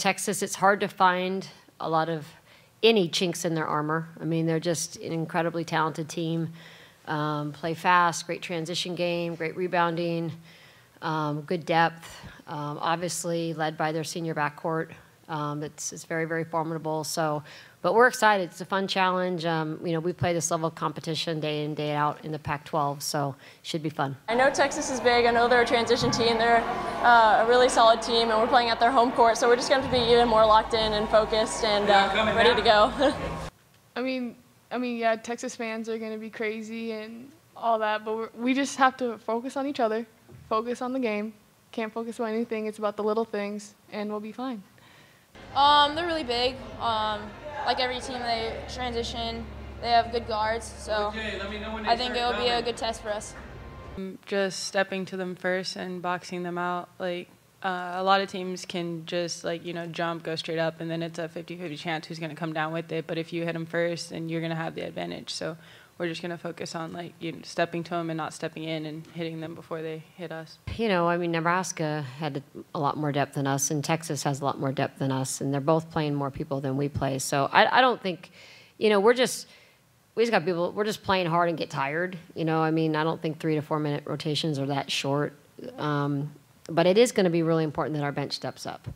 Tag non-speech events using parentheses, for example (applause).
Texas, it's hard to find a lot of any chinks in their armor. I mean, they're just an incredibly talented team. Um, play fast, great transition game, great rebounding, um, good depth. Um, obviously, led by their senior backcourt. Um, it's, it's very, very formidable. So, but we're excited. It's a fun challenge. Um, you know, we play this level of competition day in, day out in the Pac-12, so should be fun. I know Texas is big. I know they're a transition team. They're uh, a really solid team, and we're playing at their home court, so we're just going to be even more locked in and focused and uh, ready to go. (laughs) I mean, I mean, yeah, Texas fans are going to be crazy and all that, but we're, we just have to focus on each other, focus on the game. Can't focus on anything. It's about the little things, and we'll be fine. Um, they're really big. Um, like every team, they transition. They have good guards, so I think it will be a good test for us. Just stepping to them first and boxing them out. Like uh, a lot of teams can just like you know jump, go straight up, and then it's a 50-50 chance who's going to come down with it. But if you hit them first, then you're going to have the advantage. So we're just going to focus on like you know, stepping to them and not stepping in and hitting them before they hit us. You know, I mean, Nebraska had a lot more depth than us, and Texas has a lot more depth than us, and they're both playing more people than we play. So I, I don't think, you know, we're just we just got people. We're just playing hard and get tired. You know, I mean, I don't think three to four minute rotations are that short. Um, but it is going to be really important that our bench steps up.